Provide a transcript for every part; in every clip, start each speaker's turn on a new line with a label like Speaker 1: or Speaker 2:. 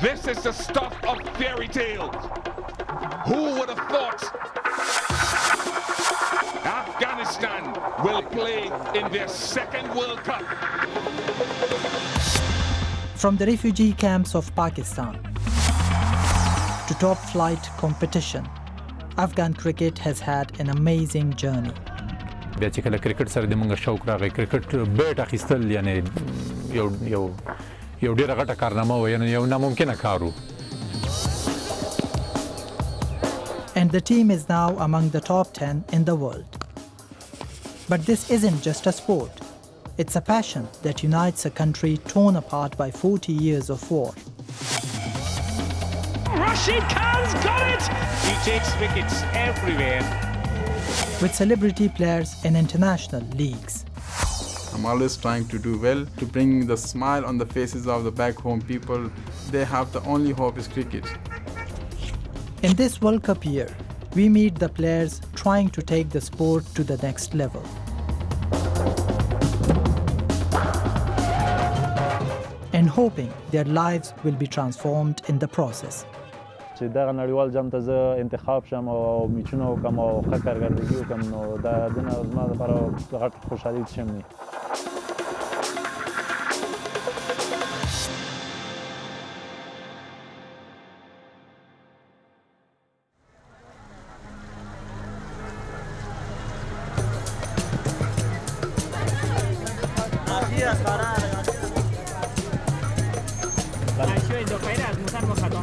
Speaker 1: This is the stuff of fairy tales. Who would have thought Afghanistan will play in their second World Cup?
Speaker 2: From the refugee camps of Pakistan to top flight competition, Afghan cricket has had an amazing journey.
Speaker 3: بیا چې کله کرکټ سره د موږ شوق راغی کرکټ بیٹ اخیستل یعنی یو یو یو ډیره غټه کارنامه و یعنی یو ناممکنه کار و
Speaker 2: And the team is now among the top 10 in the world. But this isn't just a sport. It's a passion that unites a country torn apart by 40 years of war.
Speaker 4: Rashid Khan's got it! He takes wickets everywhere.
Speaker 2: With celebrity players in international leagues.
Speaker 5: I'm always trying to do well to bring the smile on the faces of the back home people. They have the only hope is cricket.
Speaker 2: In this World Cup year, we meet the players trying to take the sport to the next level. And hoping their lives will be transformed in the process.
Speaker 6: چې دغه نړیوال جام ته زه انتخاب شم او میچونه وکم او ښه کارګردګي وکم نو دا د نه زما لپاره غټ خوشحالي شم. نه
Speaker 7: ساعت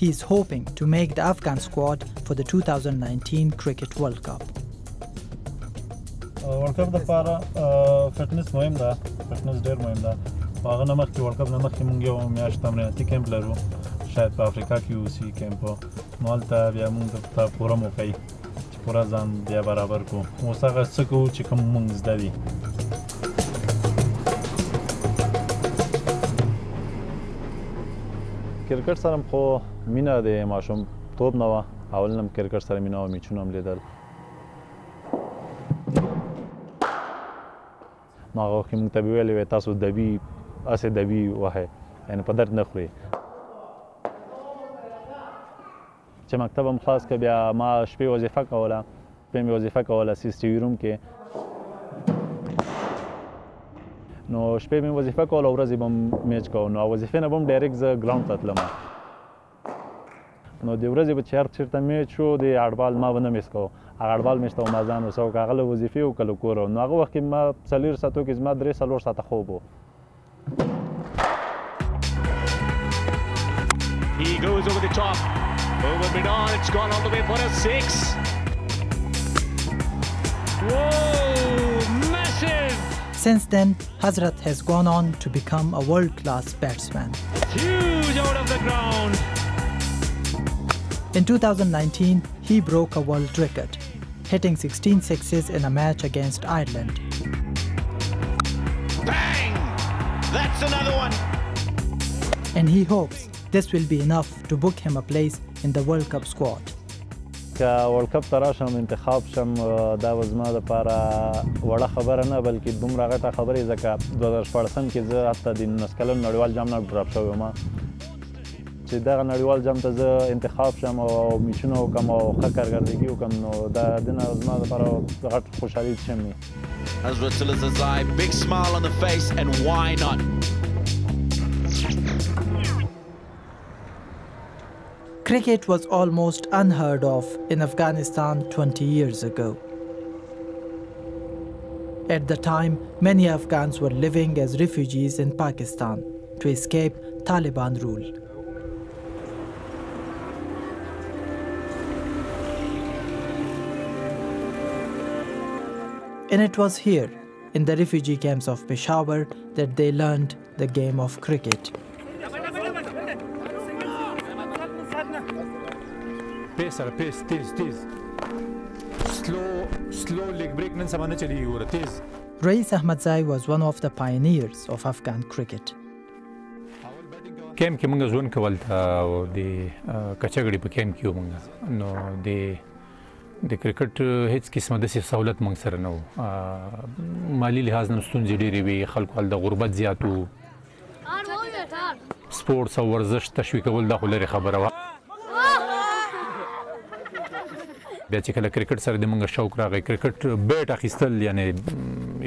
Speaker 2: he is hoping to make the Afghan squad for the 2019 Cricket World Cup.
Speaker 7: ورلد کپ لپاره فټنس مهم ده فټنس ډېر مهم ده هغه نه مخکې ورلد کپ نه مخکې موږ یو میاشت تمریناتي کیمپ لرو شاید په افریقا کې اوسي کیمپ نو هلته بیا موږ ته پوره موقع چې پوره ځان بیا برابر کړو اوس هغه څه کوو چې کوم موږ زده دي
Speaker 6: کرکټ سره خو مینه د ماشوم توپ نه وه اول نم کرکټ سره مینه او میچونه هم لیدل. نو هغه کې موږ ته ویلې وې تاسو دبي اسې دبي وهه یعنی په درد نه خوري چې مکتب هم خلاص که بیا ما شپې وظیفه کوله شپې مې وظیفه کوله سی ټي وي روم کې نو شپې مې وظیفه کوله ورځې به میچ کوو نو وظیفې نه به هم ډایرکټ زه ګراوند ته تلم نو د ورځې به چې هر چېرته میچ شو د اړبال ما به نه میس کوو هغه اړبال میچ ته ما ځان رسو هغه له وظیفې و که له کوره نو هغه وخت کې ما څلور ساعتو کې زما درې څلور ساعته خوب و
Speaker 4: He goes over the top. Over Bidon, it's gone all the way for a six. Whoa!
Speaker 2: Since then, Hazrat has gone on to become a world class batsman.
Speaker 4: Huge out of the ground.
Speaker 2: In 2019, he broke a world record, hitting 16 sixes in a match against Ireland.
Speaker 4: Bang! That's another one.
Speaker 2: And he hopes this will be enough to book him a place in the World Cup squad.
Speaker 6: که ورلد کپ ته راشم انتخاب شم دا به زما دپاره وړه خبره نه بلکې دومره غټه خبرې ځکه 2014 کې زه حتی د نولس کلن نړیوال جام نه ډراپ شوی وم چې دغه نړیوال جام ته زه انتخاب شم او میچونه وکم او ښه کارګردګي وکم نو دا د نه زما دپاره غټ خوشحالي شم نه
Speaker 8: Hazrat Zazai, big smile on the face, and why not?
Speaker 2: Cricket was almost unheard of in Afghanistan 20 years ago. At the time, many Afghans were living as refugees in Pakistan to escape Taliban rule. And it was here, in the refugee camps of Peshawar, that they learned the game of cricket.
Speaker 3: پیس سره پیس تیز تیز سلو سلو لیگ بریک نن سبا نه چلیږي ګوره تیز
Speaker 2: Rais Ahmadzai was one of the pioneers of Afghan cricket.
Speaker 3: کیم کې موږ ځون کول تا او د کچګړې په کیم کې موږ نو د د کرکټ هیڅ قسمه د سہولت موږ سره نه وو مالی لحاظ نه ستونزې ډېرې وي خلکو د غربت زیاتو سپورتس او ورزش تشویقول د خلری خبره وه بیا چې کله کرکټ سره د موږ شوق راغی. کرکټ بیٹ اخیستل یعنی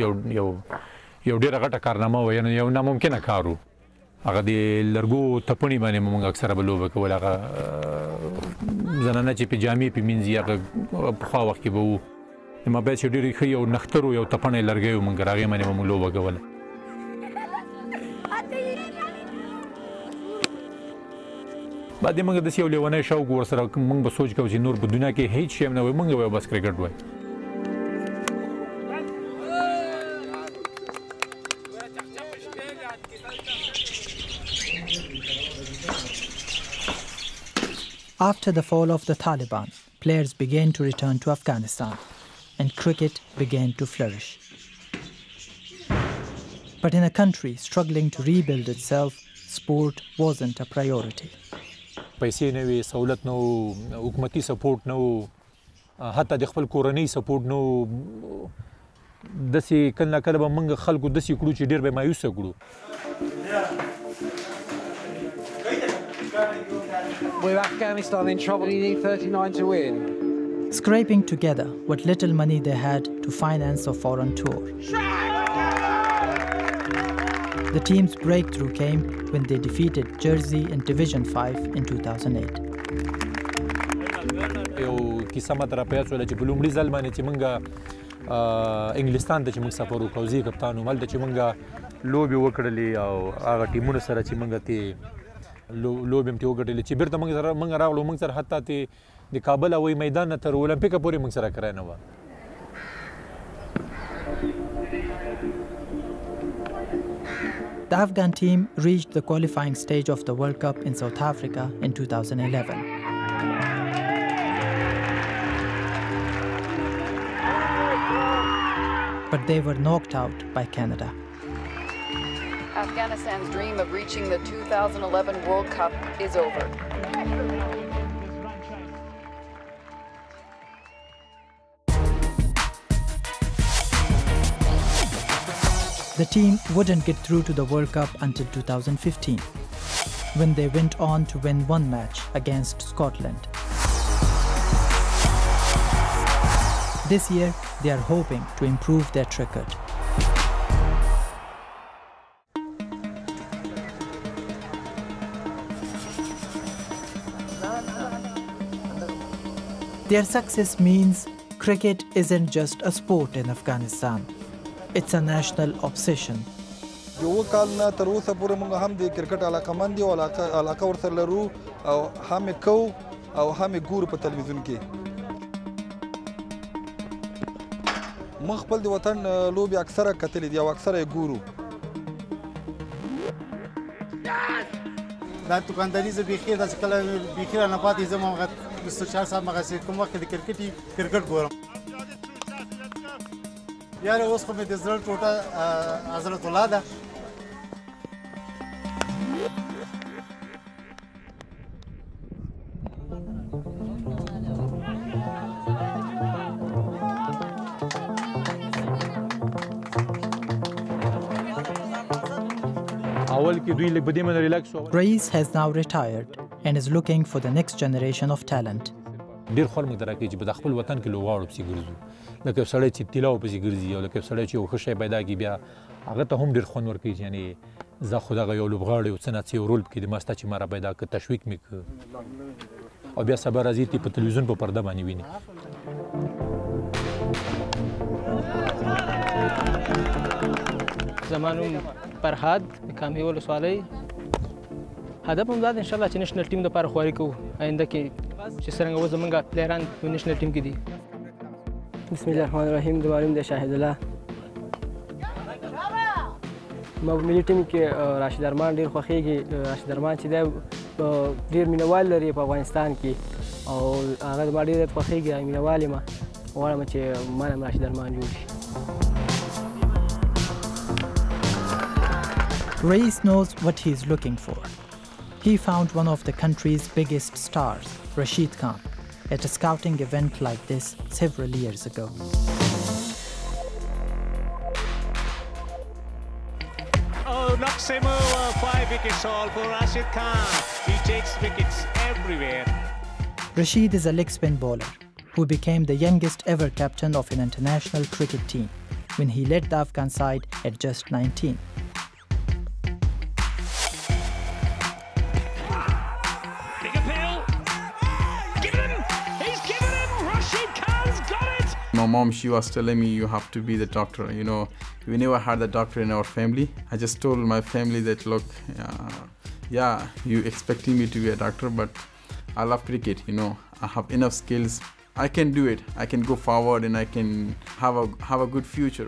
Speaker 3: یو یو یو ډیره غټه کارنامه و یعنی یو ناممکنه کارو هغه د لرګو تپونی باندې موږ اکثره بلوبه کول هغه زنانه چې په جامې په منځي هغه په خوا وخت کې به وو. ما به چې ډېری خي یو نخترو یو تپنه لرګي موږ راغې باندې موږ لوبه کول بعد موږ د یو لیونی شوق ورسره موږ به سوچ کوو چې نور په دنیا کې هیڅ شی نه وي موږ به بس کرکټ وای
Speaker 2: After the fall of the Taliban, players began to return to Afghanistan and cricket began to flourish. But in a country struggling to rebuild itself, sport wasn't a priority.
Speaker 3: پیسې نه وي سہولت نه وو حکومتي سپورټ نه وو حتی د خپل کورنۍ سپورټ نه وو داسې کله کله به موږ خلکو داسې کړو چې ډېر به مایوسه کړو
Speaker 9: With Afghanistan in trouble, you need 39 to win.
Speaker 2: Scraping together what little money they had to finance a foreign tour. The team's breakthrough came when they defeated Jersey in Division 5 in 2008.
Speaker 3: یو کیسه ماته را پیدا شوله چې په لومړي ځل باندې چې موږ انګلستان ته چې موږ سفر وکړو زه کپتان وم هلته چې موږ لوبې وکړلې او هغه ټیمونو سره چې موږ ته لوبې هم ته وګټلې چې بیرته موږ سره موږ راغلو موږ سره حتی ته د کابل هوایي میدان نه تر اولمپیکه پورې موږ سره کرای نه وه
Speaker 2: The Afghan team reached the qualifying stage of the World Cup in South Africa in 2011. But they were knocked out by Canada.
Speaker 10: Afghanistan's dream of reaching the 2011 World Cup is over.
Speaker 2: The team wouldn't get through to the World Cup until 2015, when they went on to win one match against Scotland. This year, they are hoping to improve their record. Their success means cricket isn't just a sport in Afghanistan, it's a national obsession.
Speaker 11: یو کال نه تر اوسه پورې موږ هم د کرکټ علاقمند یو علاقه علاقه ورسره لرو او هم کو او هم ګورو په تلویزیون کې. موږ خپل د وطن لوبي اکثره کتلې دي او اکثره ګورو.
Speaker 12: دا دکانداري زه بیخي داسې کله بیخي رانه پاتې ځم هغه 24 ساعت مغسې کوم وخت د کرکټ کرکټ ګورم یاره اوس خو مې د زړه ټوټه حضرت الله ده
Speaker 3: اول کې دوی لږ بده من ریلاکس وو
Speaker 2: Reis has now retired and is looking for the next generation of talent.
Speaker 3: ډیر خور موږ درکې چې په خپل وطن کې لوغاړو پسې ګرځو. لکه سړی چې تیلاو پسې ګرځي او لکه سړی چې یو ښه شی پیدا کی بیا هغه ته هم ډیر خوند ورکوي یعنی زه خو دغه یو لوبغاړی او څه نه رول کې د ماسته چې ماره پیدا ک تشویق میک او بیا سبا راځي تی په تلویزیون په پرده باندې ویني.
Speaker 13: زمانو فرهاد کامې ولسوالۍ هدف هم دا دی انشاءالله چې نېشنل ټیم دپاره خواري کوو. آینده کې چې څرنګه اوس زمونږ پلیران په نېشنل ټیم کې دي
Speaker 14: بسم الله الرحمن الرحیم نوم دی شاهد الله ما په ملي ټیم کې راشد ارمان ډېر خوښېږي راشد ارمان چې دی ډیر مینوال لري په افغانستان کې او هغه زما ډېر خوښېږي مینوال یم غواړم چې ما هم راشد ارمان جوړ شي
Speaker 2: Reis knows what he is looking for. He found one of the country's biggest stars, Rashid Khan, at a scouting event like this several years ago.
Speaker 4: Oh, knocks him over. Five wickets all for Rashid Khan. He takes wickets everywhere.
Speaker 2: Rashid is a leg spin bowler who became the youngest ever captain of an international cricket team when he led the Afghan side at just 19.
Speaker 5: My mom, she was telling me you have to be the doctor. You know, we never had the doctor in our family. I just told my family that look, uh, yeah, you expecting me to be a doctor, but I love cricket. You know, I have enough skills. I can do it. I can go forward and I can have a have a good future.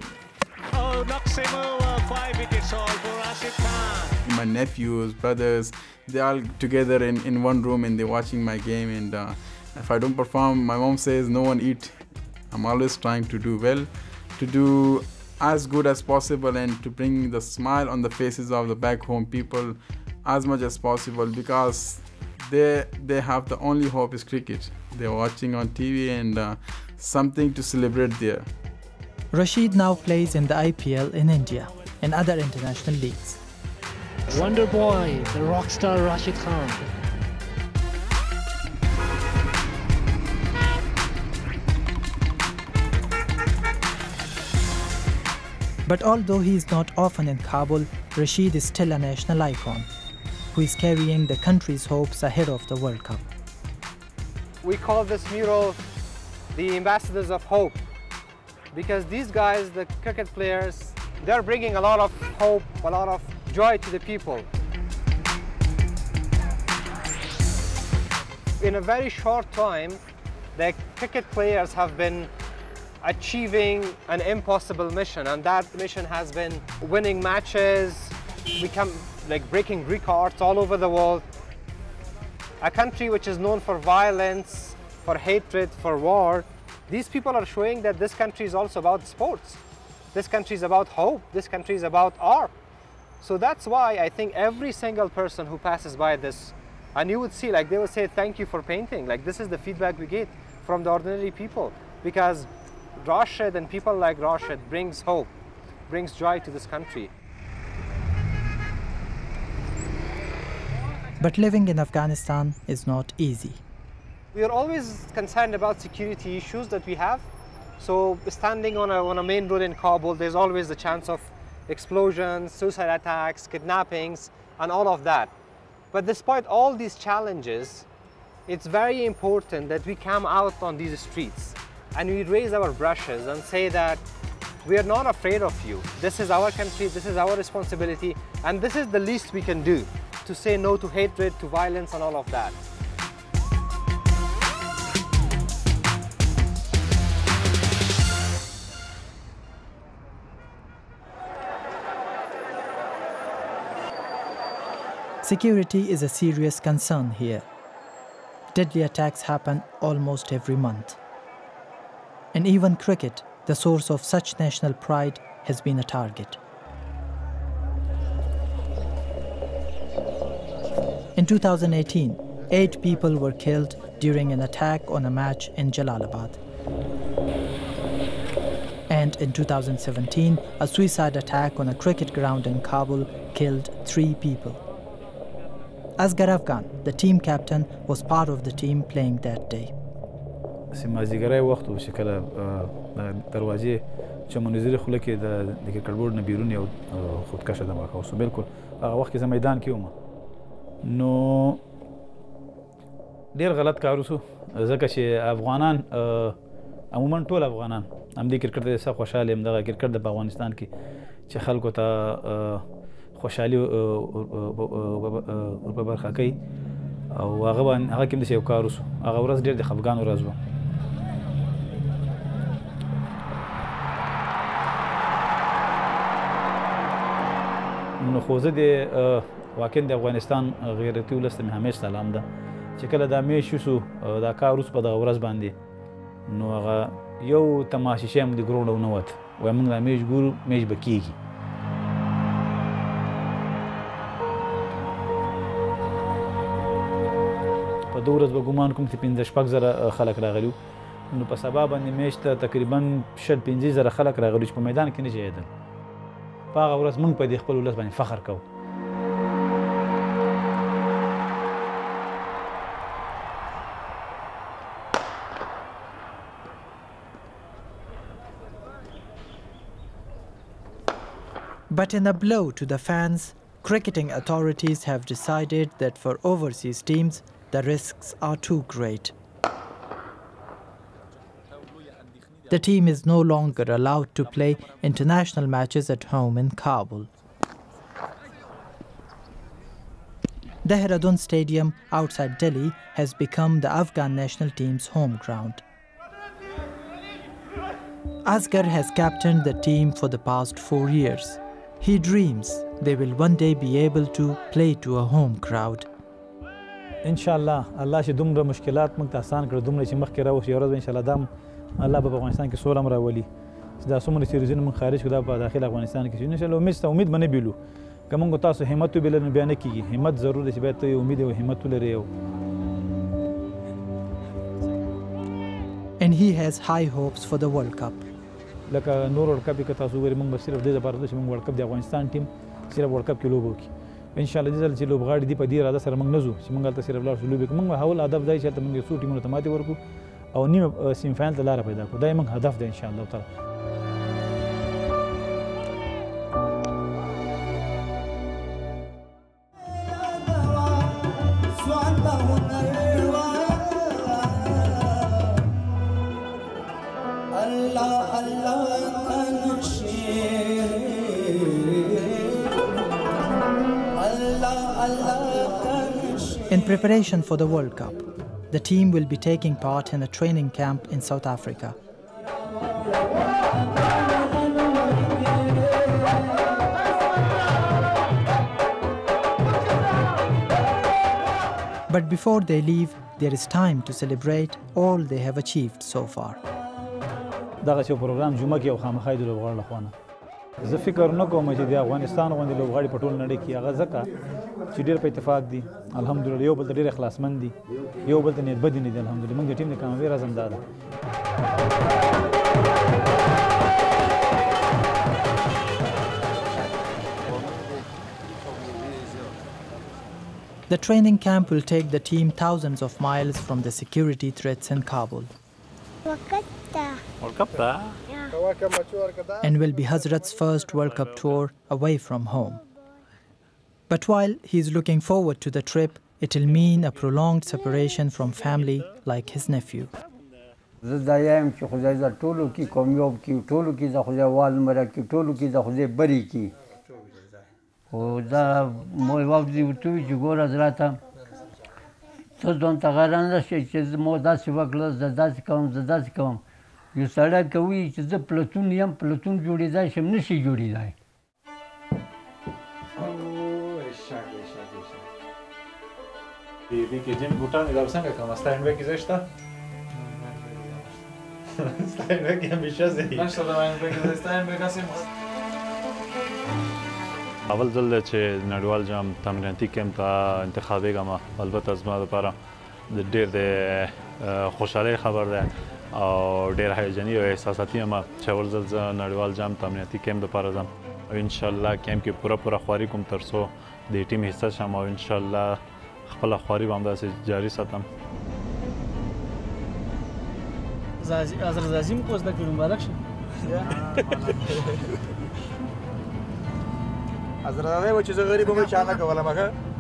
Speaker 4: Oh, knocks him over. Five wickets all for Rashid Khan.
Speaker 5: My nephews, brothers, they all together in, in one room and they're watching my game. And uh, if I don't perform, my mom says no one eat. I'm always trying to do well, to do as good as possible and to bring the smile on the faces of the back home people as much as possible because they they have the only hope is cricket. They're watching on TV and uh, something to celebrate there.
Speaker 2: Rashid now plays in the IPL in India and other international leagues.
Speaker 15: Wonder Boy, the rock star Rashid Khan.
Speaker 2: But although he is not often in Kabul, Rashid is still a national icon who is carrying the country's hopes ahead of the World Cup.
Speaker 16: We call this mural the ambassadors of hope because these guys, the cricket players, they're bringing a lot of hope, a lot of joy to the people. In a very short time, the cricket players have been achieving an impossible mission and that mission has been winning matches, become like breaking records all over the world. A country which is known for violence, for hatred, for war, these people are showing that this country is also about sports. This country is about hope. This country is about art. So that's why I think every single person who passes by this, and you would see, like they would say, thank you for painting. Like this is the feedback we get from the ordinary people because Rashid and people like Rashid brings hope, brings joy to this country.
Speaker 2: But living in Afghanistan is not easy.
Speaker 16: We are always concerned about security issues that we have. So standing on a, on a main road in Kabul, there's always the chance of explosions, suicide attacks, kidnappings, and all of that. But despite all these challenges, it's very important that we come out on these streets and we raise our brushes and say that we are not afraid of you. This is our country, this is our responsibility, and this is the least we can do to say no to hatred, to violence, and all of that.
Speaker 2: Security is a serious concern here. Deadly attacks happen almost every month. And even cricket, the source of such national pride, has been a target. In 2018, eight people were killed during an attack on a match in Jalalabad. And in 2017, a suicide attack on a cricket ground in Kabul killed three people. Asghar Afghan, the team captain, was part of the team playing that day.
Speaker 17: سیمازیګری وخت و چې کله د دروازې چې منظرې خوله کې د د کرکټ بورډ نه بیرون یو خودکشه دماغه اوسو بالکل هغه وخت کې زه میدان کې وم نو ډیر غلط کار وسو ځکه چې افغانان عموما ټول افغانان هم دې کرکټ ته خوشاله هم دغه کرکټ د افغانستان کې چې خلکو ته خوشحالي په برخه کوي او هغه هغه کوم څه یو کار وسو هغه ورځ ډیر د خفګان ورځ و نو خو زه د واقعا د افغانستان غیرتي ولس ته مې همیش سلام ده. چې کله دا میش شو دا کار اوس په دغه ورځ باندې. نو هغه یو تماشې هم د ګروډ نه وت. وای موږ دا میش ګورو میش به کیږي په دوه ورځ به ګمان کوم چې 15 شپږ زره خلک راغلي نو په سبا باندې میش ته تقریبا شل 15 زره خلک راغلي چې په میدان کې نه جهیدل په هغه ورځ موږ په دې خپل ولس باندې فخر کوو
Speaker 2: But in a blow to the fans, cricketing authorities have decided that for overseas teams, the risks are too great. The team is no longer allowed to play international matches at home in Kabul. Dehradun Stadium outside Delhi has become the Afghan national team's home ground. Asghar has captained the team for the past four years. He dreams they will one day be able to play to a home crowd.
Speaker 17: ان شاء الله الله چې دومره مشکلات موږ ته آسان کړ دومره چې مخکې راوځي یو ورځ ان شاء الله دا الله به په افغانستان کې سوله راولي. چې دا څومره سیریزونه موږ خارج کړو دا په داخل افغانستان کې ان شاء الله امید ته امید باندې بیلو که موږ تاسو همت وبیل نو بیا نه کیږي همت ضرور دی چې باید ته امید او همت ولرې یو.
Speaker 2: And he has high hopes for the World Cup.
Speaker 17: لکه نور ورلد کپ کې تاسو وګورئ موږ صرف د دې لپاره چې موږ ورلد کپ د افغانستان ټیم صرف ورلد کپ کې لوبو کی ان شاء الله دې ځل چې لوبغاړي دی په دې اراده سره موږ نه ځو چې موږ هلته صرف لاړ شو لوبې کوو موږ حول هدف دی چې هلته موږ څو ټیمونو ته ماتې ورکړو أو نیمه سیم فاینل ته پیدا کړو دا موږ هدف دی ان شاء الله تعالی.
Speaker 2: In preparation for the World Cup, the team will be taking part in a training camp in South Africa. But before they leave, there is time to celebrate all they have achieved so far.
Speaker 17: دغه چې پروګرام جمعه کې او خامخا د لوبغاړو لخوا زه فکر نه کوم چې د افغانستان غوندې لوبغاړي په ټول نړۍ کې هغه ځکه چې ډېر په اتفاق دي. الحمدلله یو بل ته ډېر اخلاصمند دي. یو بل ته نیت بدې نه دي الحمدلله. موږ د ټیم د کامیابۍ راز هم دا ده.
Speaker 2: The training camp will take the team thousands of miles from the security threats in Kabul. And will be Hazrat's first World Cup tour away from home. But while he's looking forward to the trip, it'll mean a prolonged separation from family like his nephew.
Speaker 18: زه دا یم چې خدای زه ټولو کې کامیاب کړي ټولو کې زه خدای وال مره کړي ټولو کې زه خدای بری کړي خو دا مو یو وخت دې ورته وي چې ګوره حضرته ته ځان ته غره نه شي چې ما داسې وکړل زه داسې کوم زه داسې کوم یو سړی کوي چې زه پلتون یم پلتون جوړېدای شم نه شي جوړېدای.
Speaker 7: دې کې جیم بوټان دا څنګه کوم؟ ستاین وکی زشته ستاین وکی همیشه زی نشته دا وین وکی ستاین وکی سیم
Speaker 6: اول ځل چې نړیوال جام تمریناتي کیمپ ته انتخابېږم البته زما لپاره د ډېر د خوشحالۍ خبر دی او ډېر هیجاني او احساساتي یم چې ورځل زه نړیوال جام تمریناتي کیمپ لپاره ځم او ان شاء الله کیمپ کې پوره پوره خواري کوم ترڅو د ټیم حصہ شم او ان شاء الله خپل خواري به همداسې جاري ساتم
Speaker 14: Azrazazim koz da gülüm barak şimdi. Azrazazim
Speaker 19: o çizgi garip ama çanak ovala bakın.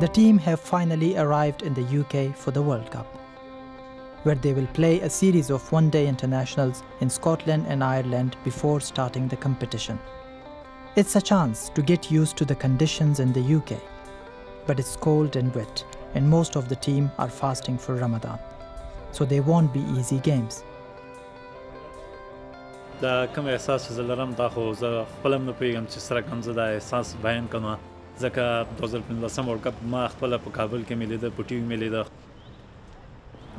Speaker 2: The team have finally arrived in the UK for the World Cup, where they will play a series of one day internationals in Scotland and Ireland before starting the competition. It's a chance to get used to the conditions in the UK, but it's cold and wet, and most of the team are fasting for Ramadan, so they won't be easy games.
Speaker 6: دا کوم احساس چې زه لرم دا خو زه خپل هم نه پوهېږم چې سره کوم زه دا احساس بیان کړم ځکه 2015 ورلډ کپ ما خپل په کابل کې مې لیده په مې لیده.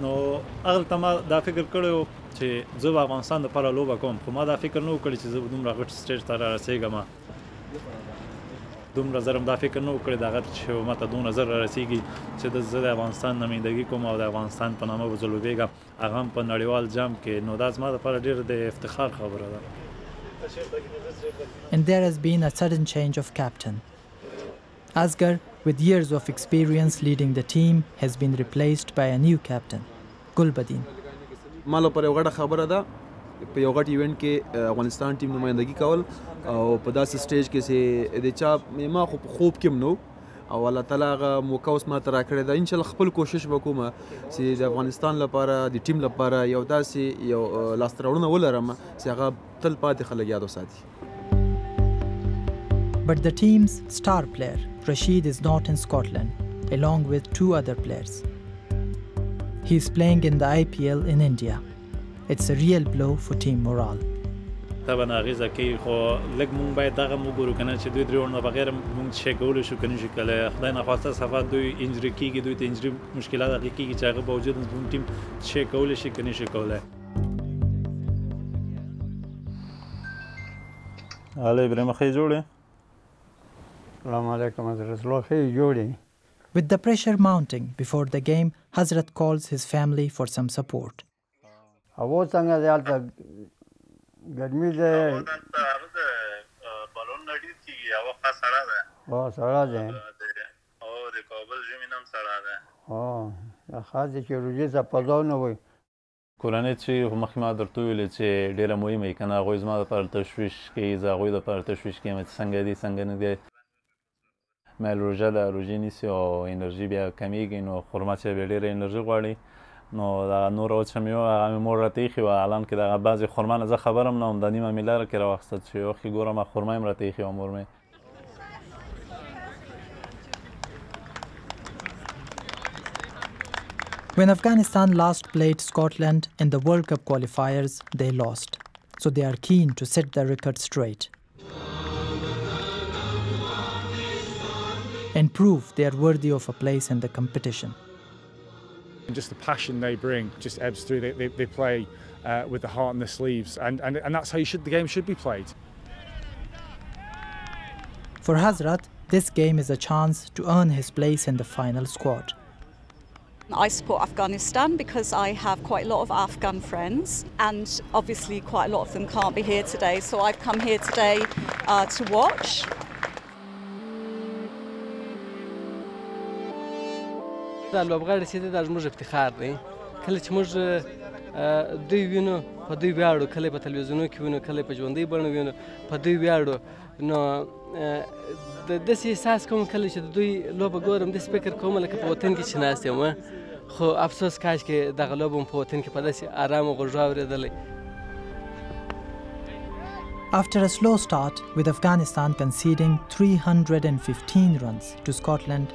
Speaker 6: نو هغه ما دا فکر کړو چې زه افغانستان لپاره لوبه کوم خو ما دا فکر نه وکړ چې زه دومره غټ سټیج ته رارسېږم دومره زرم دا فکر نه وکړی دا غټ چې ماته دومره زر رارسېږي چې د د افغانستان نمایندګي کوم او د افغانستان په نامه لوبېږم هغه په نړیوال جام کې. نو دا زما لپاره ډېر د افتخار خبره ده.
Speaker 2: And there has been a sudden change of captain. Asgar, with years of experience leading the team, has been replaced by a new captain, Gulbadin.
Speaker 20: مالو پر یو غټه خبره ده په یو غټ ایونت کې افغانستان ټیم نمائندګي کول او په داسې سټیج کې چې د چا ما خو په خوب کې نو او الله تعالی هغه موقع اوس ما ته راکړې ده ان شاء الله خپل کوشش وکوم چې د افغانستان لپاره د ټیم لپاره یو داسې یو لاستراوړونه ولرم چې هغه تل پاتې خلک یاد وساتي
Speaker 2: But the team's star player, Rashid, is not in Scotland, along with two other players. He is playing in the IPL in India. It's a real blow for team morale.
Speaker 6: طبعا اغیزه کوي خو لږ مونږ باید دغه وګورو کنه چې دوی درې ورنه بغیر مونږ شي کولای شو کنه چې کله خدای نه خواسته صفات دوی انجری کیږي دوی ته انجری مشکلات هغه کیږي چې هغه باوجود مونږ ټیم شي کولای شي کنه شي کولای
Speaker 7: هله ابراهیم خې جوړه
Speaker 2: With the pressure mounting before the game, Hazrat calls his family for some support.
Speaker 6: کورنۍ چې مخکې ما درته ویلې چې ډېره مهمه وي که نه هغوی زما دپاره تشویش کوي زه هغوی دپاره تشویش کوم چې څنګه دي څنګه نه دی مې روژه ده روژې نیسي او انرژي بیا کمیږي نو خرما چې بیا ډېره انرژي غواړي نو دا نور او چې مې هغه مې مور راته ایښې وه الان کې دغه بعضې خرما نه زه خبر هم نه وم دا نیمه مې لاره کې راواخیسته چې وخت ګورم خرما هم راته ایښې وه مور مې
Speaker 2: When Afghanistan last played Scotland in the World Cup qualifiers, they lost. So they are keen to set the record straight. And prove they are worthy of a place in the competition.
Speaker 21: Just the passion they bring just ebbs through. They, they, they play uh, with the heart in their sleeves, and, and, and that's how you should, the game should be played.
Speaker 2: For Hazrat, this game is a chance to earn his place in the final squad.
Speaker 22: I support Afghanistan because I have quite a lot of Afghan friends, and obviously, quite a lot of them can't be here today. So I've come here today uh, to watch.
Speaker 14: دا لوبغاړي چې دا زموږ افتخار دی. کله چې موږ دوی وینو په دوی ویاړو کله په تلویزیونونو کې وینو کله په ژوندۍ بڼه وینو په دوی ویاړو. نو د داسې احساس کوم کله چې د دوی لوبه ګورم داسې فکر کوم لکه په وطن کې چې ناست یم خو افسوس کاش کې دغه لوبه په وطن کې په داسې ارامه غوږ اورېدلی
Speaker 2: After a slow start, with Afghanistan conceding 315 runs to Scotland,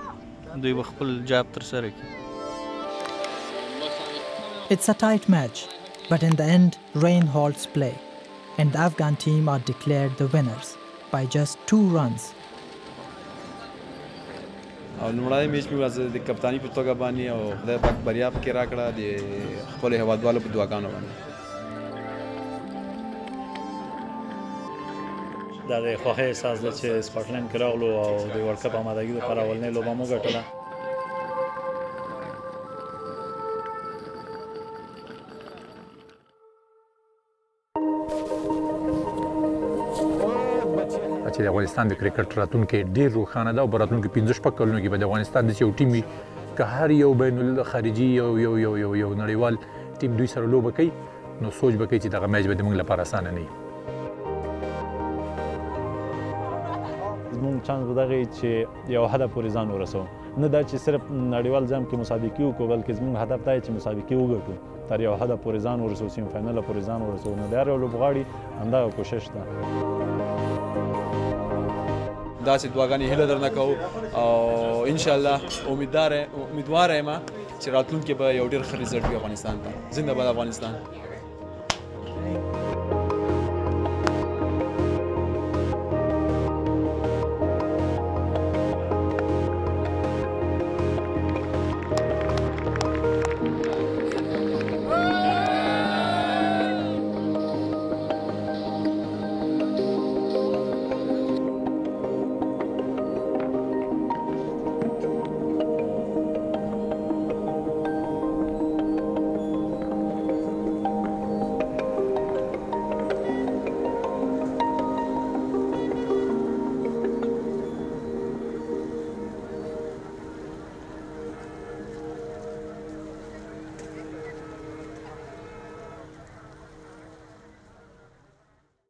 Speaker 23: دوی به خپل جاب تر سره کړي
Speaker 2: It's a tight match, but in the end, rain halts play, and the Afghan team are declared the winners by just two runs.
Speaker 20: او لومړی میچ مې واسه د کپتانی په توګه باندې او خدای پاک بریا پکې راکړه د خپل هوادوالو په دعاګانو باندې
Speaker 6: د خوښۍ احساس ده چې سکاټلند کې راغلو او د ورلد کپ آمادګي لپاره اولنۍ لوبه مو ګټله.
Speaker 3: چې د افغانستان د کرکټ راتلونکي ډیر روښانه ده او براتلونکي 15 شپږ کلونو کې به د افغانستان د یو ټیم که هر یو بین الخارجي یو یو یو یو نړیوال ټیم دوی سره لوبه کوي نو سوچ به کوي چې دغه میچ به د موږ لپاره اسانه نه وي
Speaker 6: چانس به دغه چې یو حد پورې ځان ورسو نه دا چې صرف نړیوال ځم کې مسابقې وکړو بلکې زموږ هدف دا چې مسابقې وګټو. تر یو حد پورې ځان ورسو سیم فائنل پورې ځان ورسو نو د هر یو لوبغاړي همدغه کوشش ده.
Speaker 20: داسې دعاګانې هیله درنه کوو. او ان شاء الله امیدوار امیدوار یم چې راتلونکي به یو ډیر ښه رزلټ وي افغانستان ته. زنده باد افغانستان